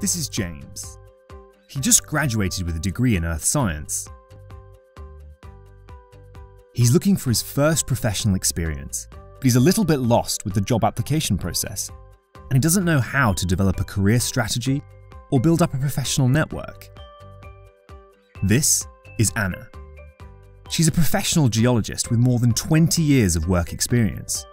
This is James. He just graduated with a degree in earth science. He's looking for his first professional experience, but he's a little bit lost with the job application process, and he doesn't know how to develop a career strategy or build up a professional network. This is Anna. She's a professional geologist with more than 20 years of work experience.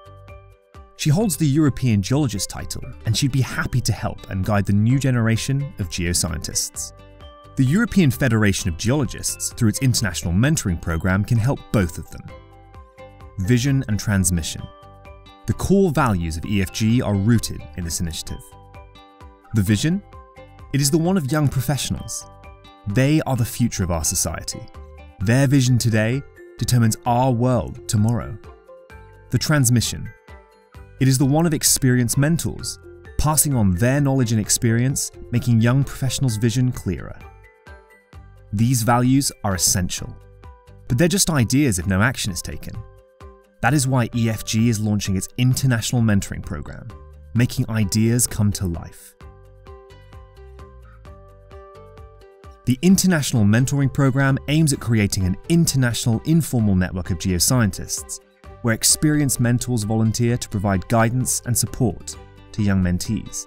She holds the European Geologist title, and she'd be happy to help and guide the new generation of geoscientists. The European Federation of Geologists, through its international mentoring program, can help both of them. Vision and transmission. The core values of EFG are rooted in this initiative. The vision? It is the one of young professionals. They are the future of our society. Their vision today determines our world tomorrow. The transmission it is the one of experienced mentors, passing on their knowledge and experience, making young professionals' vision clearer. These values are essential, but they're just ideas if no action is taken. That is why EFG is launching its international mentoring program, making ideas come to life. The International Mentoring Program aims at creating an international informal network of geoscientists where experienced mentors volunteer to provide guidance and support to young mentees.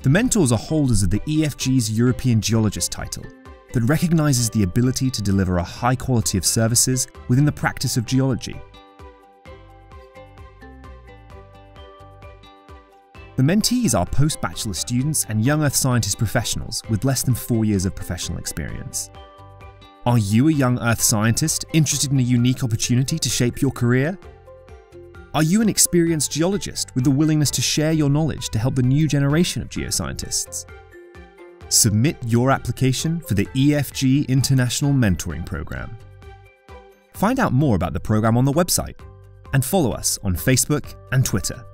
The mentors are holders of the EFG's European Geologist title that recognises the ability to deliver a high quality of services within the practice of geology. The mentees are post-bachelor students and young earth scientist professionals with less than four years of professional experience. Are you a young earth scientist interested in a unique opportunity to shape your career? Are you an experienced geologist with the willingness to share your knowledge to help the new generation of geoscientists? Submit your application for the EFG International Mentoring Program. Find out more about the program on the website and follow us on Facebook and Twitter.